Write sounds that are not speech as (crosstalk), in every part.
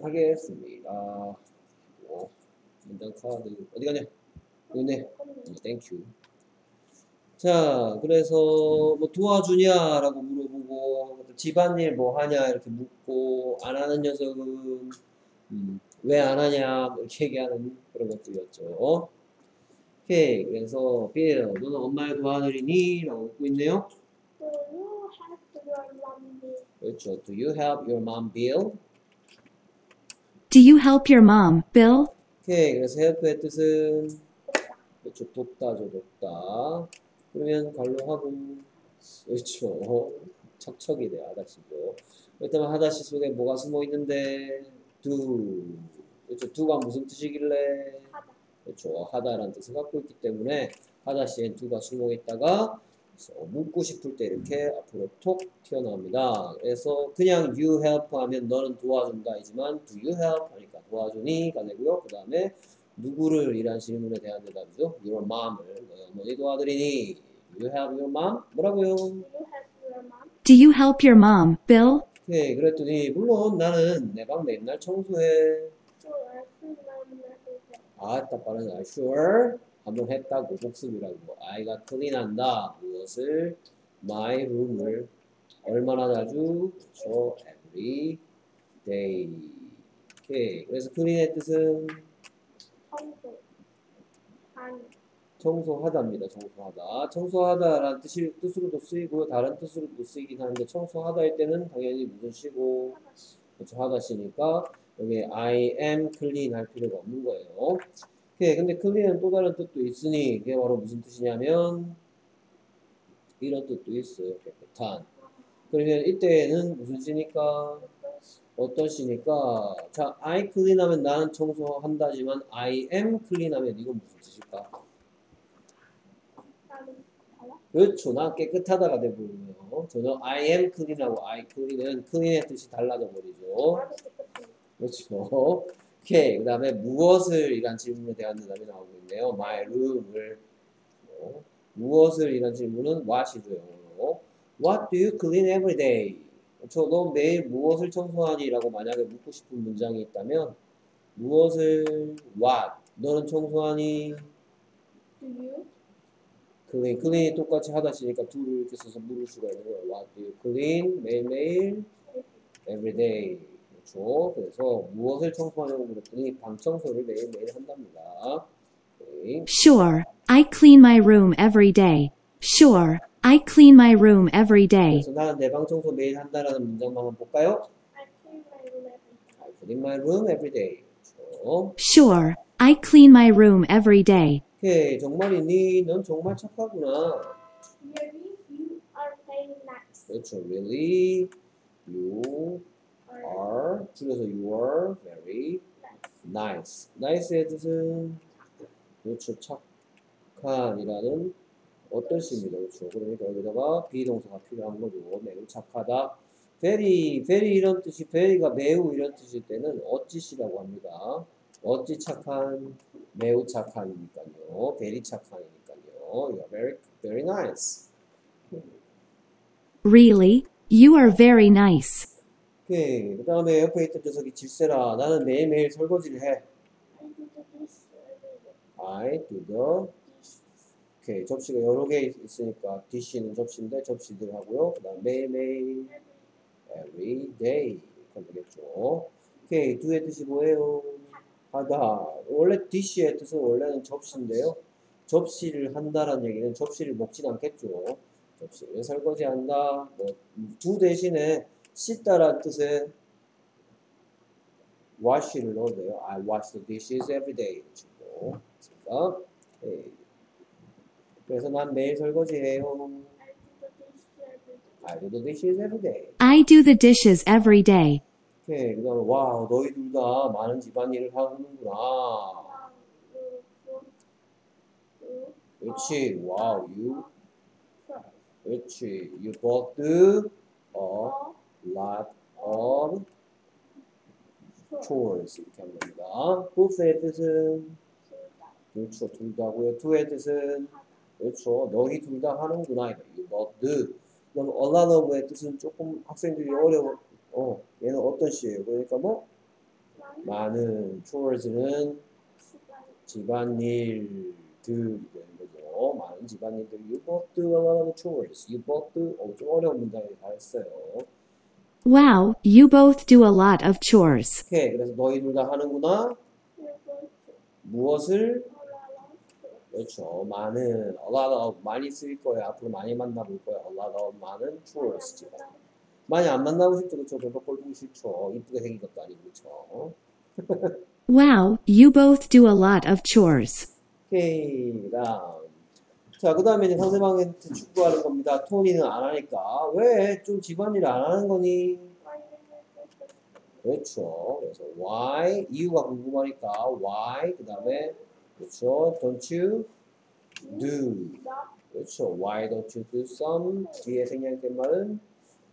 하겠습니다. 어, 문장 카드 어디 가냐? 여기네. Thank you. 자, 그래서 뭐 도와주냐라고 물어보고 집안일 뭐 하냐 이렇게 묻고 안 하는 녀석은 음, 왜 안 하냐 뭐 이렇게 얘기하는 그런 것들이었죠. 오케이, 그래서 빌, 너는 엄마를 도와드리니? 라고 묻고 있네요. Do you have your mom bill? 그렇죠. Do you help your mom bill? Do you help your mom, Bill? 오케이, 그래서 help의 뜻은 그렇죠. 돕다죠, 돕다. 그러면 관로하고 그렇죠. 척척이네, 하다시도. 그렇다면 하다시 속에 뭐가 숨어 있는데 do. 그렇죠. do가 무슨 뜻이길래? 하다. 그렇죠. 하다라는 뜻을 갖고 있기 때문에 하다시엔 do가 숨어 있다가 묻고 싶을 때 이렇게 앞으로 톡 튀어나옵니다. 그래서 그냥 you help 하면 너는 도와준다 이지만 do you help 하니까 도와주니가 되고요. 그 다음에 누구를 이란 질문에 대한 대답이죠. your mom을 너의 어머니 도와드리니 you help your mom? 뭐라고요? Do you have your mom? Do you help your mom, Bill? 오케이 그랬더니 물론 나는 내 방 맨날 청소해. Sure, everything. 아따 빠르네. sure 한번 했다고 복습이라고 아이가 클린한다 무엇을 my room을 얼마나 자주 그렇죠 every day 오케이 그래서 클린의 뜻은 청소. 안. 청소하다입니다 청소하다 청소하다라는 뜻이, 뜻으로도 쓰이고요 다른 뜻으로도 쓰이긴 하는데 청소하다일 때는 당연히 무슨 시고. 그렇죠 하다시니까 여기 I am clean 할 필요가 없는 거예요. 오케이 근데 clean은 또 다른 뜻도 있으니 이게 바로 무슨 뜻이냐면 이런 뜻도 있어요. 깨끗한. 그러면 이때는 무슨 시니까 어떤 시니까 자 I clean 하면 나는 청소한다지만 I am clean 하면 이건 무슨 뜻일까? 그렇죠. 난 깨끗하다가 돼버리네요. 전혀 I am clean하고 I clean은 clean의 뜻이 달라져 버리죠. 그렇죠. 오케이. 그 다음에 무엇을 이란 질문에 대한 대답이 나오고 있네요. My room을. 어, 무엇을 이란 질문은 what이죠. 영어로. What do you clean every day? 너 매일 무엇을 청소하니? 라고 만약에 묻고 싶은 문장이 있다면 무엇을 what? 너는 청소하니? Do you? clean. clean이 똑같이 하다시니까 do를 이렇게 써서 물을 수가 있는 거예요. What do you clean? 매일매일 every day. 그렇죠. 그래서 무엇을 청소하냐고 물었더니 방 청소를 매일매일 한답니다. 오케이. Sure, I clean my room every day. Sure, I clean my room every day. 그래서 나는 내 방 청소 매일 한다라는 문장만 한번 볼까요? I clean my room every day. I clean my room every day. 그렇죠. Sure, I clean my room every day. 오케이. 정말이니? 넌 정말 착하구나. Really? You are very nice. 그렇죠. Really? You Or are 줄여서 you are very nice. nice. nice의 뜻은 그렇죠. 착한이라는 어떤 시입니다. 그렇죠. 그러니까 여기다가 비동사가 필요한 거죠. 매우 착하다. very, very 이런 뜻이 very가 매우 이런 뜻일 때는 어찌시라고 합니다. 어찌 착한, 매우 착한이니까요. very 착한이니까요. You are very, very nice. Really? You are very nice. 오케이. 그 다음에 옆에 있던 녀석이 질세라. 나는 매일매일 설거지를 해. I do the 오케이 접시가 여러 개 있- 있으니까 dish는 접시인데 접시들 하고요. 그 다음 매일매일 every day 그럼 되겠죠. 오케이 do의 뜻이 뭐예요? 하다. 원래 dish의 뜻은 원래는 접시인데요. 접시를 한다라는 얘기는 접시를 먹진 않겠죠. 접시를 설거지한다. 뭐do 대신에 씻다라는 뜻의 wash를 넣어도 돼요. I wash the dishes every day. 그렇죠. 그러니까 네. 그래서 난 매일 설거지해요. I do the dishes every day. I do the dishes every day. 오케이. 그 다음에 와 너희 둘 다 많은 집안일을 하는구나. 그렇지. 와우 you. 그렇지. You both do All lot of chores 이렇게 겁니다. both의 뜻은 그렇죠. 둘 다고요. to의 뜻은 그렇죠. 너희 둘 다 하는구나. You. 그다음 a lot of의 뜻은 조금 학생들이 어려워. 어, 얘는 어떤 시예요? 그러니까 뭐 많은 chores는 집안일들이 되는 거죠. 많은 집안일들. You both do a lot of chores. You both do. 어, 좀 어려운 문장이 잘했어요. Wow, you both do a lot of chores. 오케이. 그래서 너희 둘다 하는구나. 무엇을? 그렇죠. 많은 a lot of 많이 쓸 거예요. 앞으로 많이 만나볼 거예요. a lot of 많은 chores 집안. 많이 안 만나고 싶죠. 그렇죠. 별로 꼴 보기 싫죠. 이쁘게 생긴 것도 아니고 그렇죠. Wow, you both do a lot of chores. (laughs) 오케이. 다음. 자, 그 다음에 이제 상대방한테 축구하는 겁니다. 토니는 안 하니까. 왜 좀 집안일 안 하는 거니? 그렇죠. 그래서 why 이유가 궁금하니까 why 그 다음에 그렇죠. don't you do 그렇죠. why don't you do some 뒤에 생략된 말은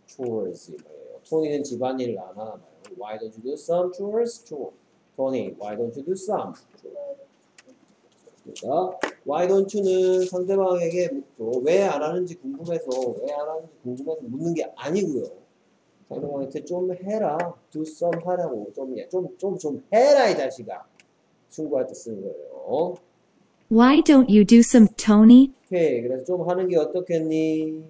chores 이에요. 토니는 집안일을 안 하나 봐요. why don't you do some chores? chore. 토니 why don't you do some? chore. 그러니까 why don't you는 상대방에게 왜안 하는지 궁금해서 왜 안 하는지 궁금해서 묻는 게 아니고요. 상대방한테 좀 해라, do some 하라고 좀좀좀좀 해라 이 자식아. 충고할 때 쓰는 거예요. Why don't you do some Tony? 오케이, 그래서 좀 하는 게 어떻겠니?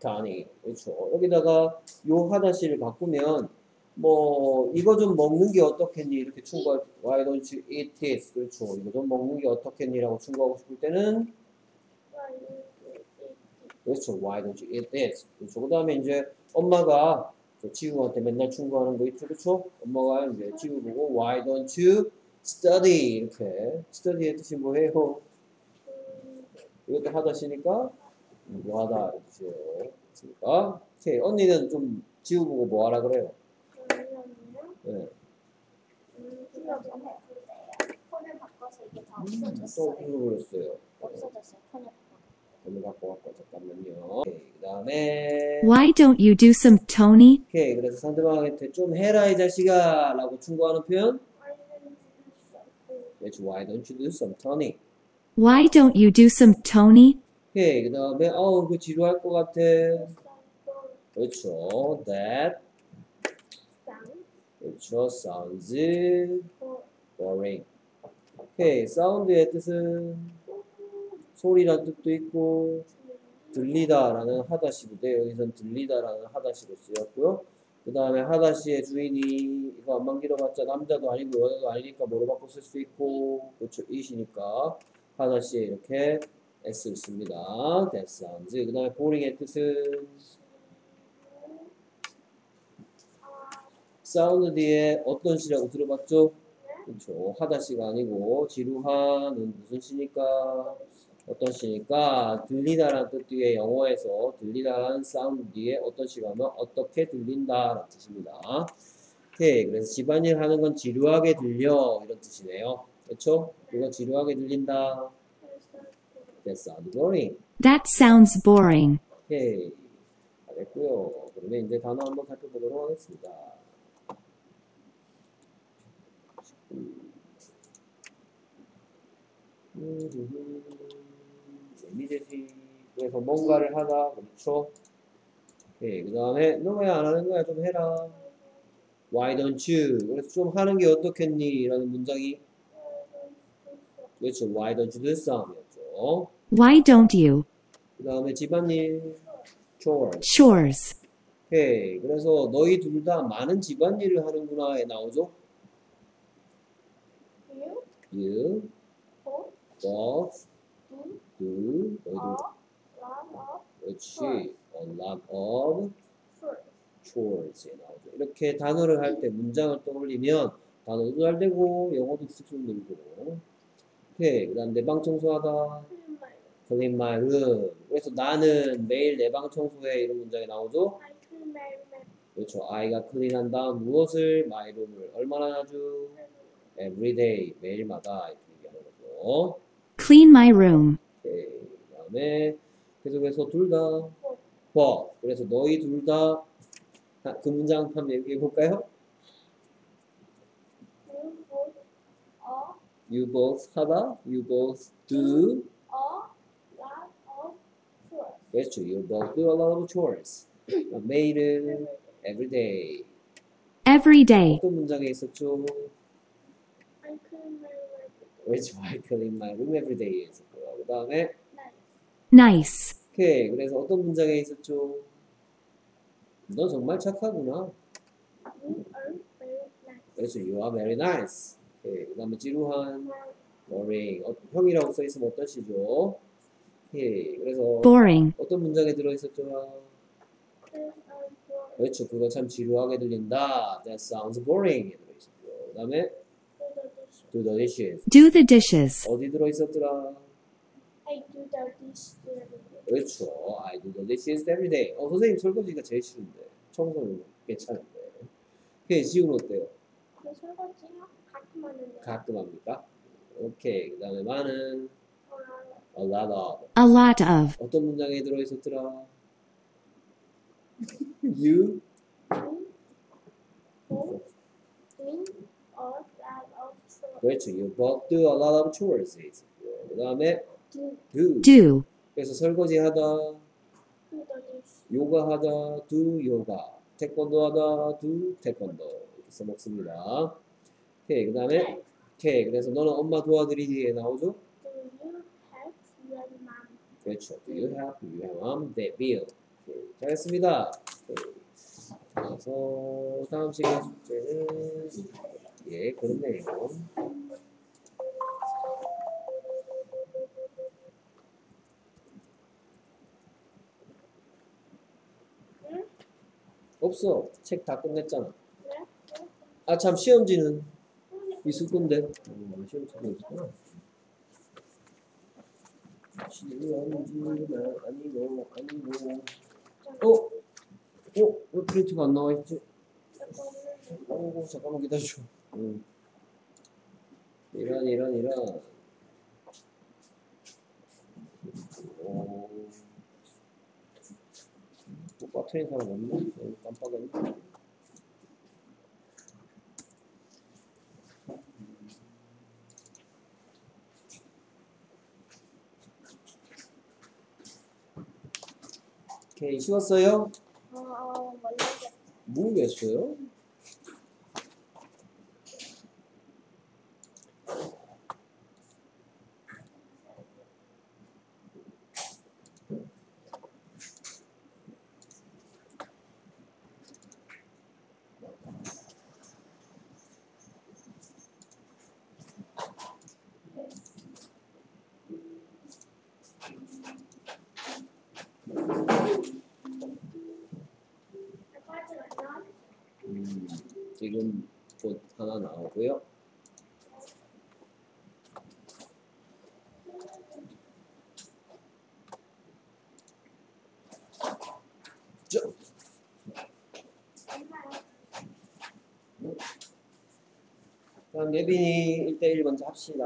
다니, 그렇죠. 여기다가 요 하다시를 바꾸면 뭐 이거 좀 먹는 게 어떻겠니 이렇게 충고할 때 Why don't you eat this? 그렇죠. 이거 좀 먹는 게 어떻겠니라고 충고하고 싶을 때는 그렇죠. Why don't you eat this? 그렇죠. 그 다음에 이제 엄마가 저 지우한테 맨날 충고하는 거 있죠. 그렇죠? 엄마가 이제 지우 보고 Why don't you study? 이렇게 study의 뜻이 뭐예요? 이것도 하다시니까 뭐 하다 이렇게. 그러니까 오케이. 언니는 좀 지우 보고 뭐 하라 그래요? 네. 폰을 바꿔서 이게 다또 없어졌어요. 잃어버렸어요. 없어졌어요. 폰을 바꿔. 갖고 왔고 잠깐만요. 그 다음에 Why don't you do some Tony? 오케이. 그래서 상대방한테 좀 해라 이 자식아 라고 충고하는 표현. 그렇지. Why don't you do some Tony? Why don't you do some Tony? 오케이. 그 다음에 어우 그 지루할 것 같아. 그렇죠. That 그렇죠. Sounds boring. 오케이. 사운드의 뜻은 소리란 뜻도 있고 들리다라는 하다시도 돼. 여기선 들리다라는 하다시로 쓰였고요. 그 다음에 하다시의 주인이 이거 안만 길어봤자 남자도 아니고 여자도 아니니까 뭐로 바꿔 쓸 수 있고 그렇죠. it이니까 하다시에 이렇게 s를 씁니다. That sounds. 그 다음에 boring의 뜻은 사운드 뒤에 어떤 시라고 들어봤죠? 그렇죠. 하다시가 아니고 지루한은 무슨 시니까 어떤 시니까 들리다라는 뜻 뒤에 영어에서 들리다라는 사운드 뒤에 어떤 시가 하면 어떻게 들린다라는 뜻입니다. 오케이. 그래서 집안일 하는 건 지루하게 들려 이런 뜻이네요. 그렇죠? 이거 지루하게 들린다. That sounds boring. That sounds boring. 오케이. 잘했고요. 그러면 이제 단어 한번 살펴보도록 하겠습니다. 미제시 그래서 뭔가를 하다 그렇죠? 오케이 그 다음에 너왜안 하는 거야 좀 해라. Why don't you? 그래서 좀 하는 게 어떻겠니? 라는 문장이 그렇죠. Why don't you do some 이었죠. Why don't you? 그 다음에 집안일. Chores. Chores. 오케이 그래서 너희 둘 다 많은 집안일을 하는구나에 나오죠? You both do 너희 둘 그렇지. a lot of? Chores에 나오죠. 이렇게 단어를 할 때 문장을 떠올리면 단어도 잘 되고 영어도 쑥쑥 늘고. 오케이. 그 다음 내 방 청소하다. Clean my room. 그래서 나는 매일 내 방 청소해. 이런 문장이 나오죠? 그렇죠. 아이가 클린한다 무엇을? My room을. 얼마나 자주? Every day. 매일마다. 이렇게 얘기하는 거죠 Clean my room. 오케이. 그 다음에 계속해서 둘 다 both. 그래서 너희 둘 다 그 문장 한번 얘기해 볼까요? You both 하다. You both do. 그렇죠. You both do a lot of chores. 매일은 every day. Every day. 어떤 문장에 있었죠? I clean my room. 그렇죠. I clean my room every day에 있었고요. 그 다음에 Nice. 오케이. 그래서 어떤 문장에 있었죠? 너 정말 착하구나. You are very nice. 그래서 you are very nice. 오케이. 그 다음에 지루한 boring. 어, 형이라고 써 있으면 어떤 시죠? 오케이. 그래서 Boring. 어떤 문장에 들어 있었죠? 그렇죠. 그거 참 지루하게 들린다. That sounds boring. 에 들어 있었고요. 그 다음에 Do the dishes. do the dishes. Do the dishes. 어디 들어 있었더라? I do the dishes every day. 그렇죠. I do the dishes every day. 어, 선생님 설거지가 제일 싫은데. 청소는 괜찮은데. 오케이, 지우는 어때요? 그 설거지요? 가끔 하는데. 가끔 합니까? 오케이. 그 다음에 많은 어, a lot of. A lot of. 어떤 문장에 들어있었더라? you 뭐? lot of chores. 그렇죠. you both do a lot of chores. 그 다음에 Do do. Do. 그래서 설거지 하다. 요가 하다, do 요가. 태권도 하다, do 태권도. 이렇게 써먹습니다. 오케이. 그 다음에 오케이. 그래서 너는 엄마 도와드리기에 나오죠? Do you help your mom? 그렇죠. Do you help your mom? 네, will. 오케이. 잘했습니다. 오케이. 그래서 다음 시간 숙제는 예, 그렇네요. 응? 없어. 책 다 끝냈잖아. 아, 참, 시험지는 있을 건데. 음, 시험지는 있구나. 시험지는 아니고, 아니고. 어? 어? 왜 프린트가 안 나와 있지? 어, 잠깐만 기다려줘. 음. 이런, 이런, 이런. 어. 똑같은 사람 없나? 어, 깜빡했네. 오케이, 쉬웠어요? 어, 모르겠어. 모르겠어요. 아직 안 나와? 음, 지금 곧 하나 나오고요. 자, 그럼 예빈이 1대1 먼저 합시다.